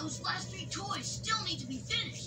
Those last three toys still need to be finished.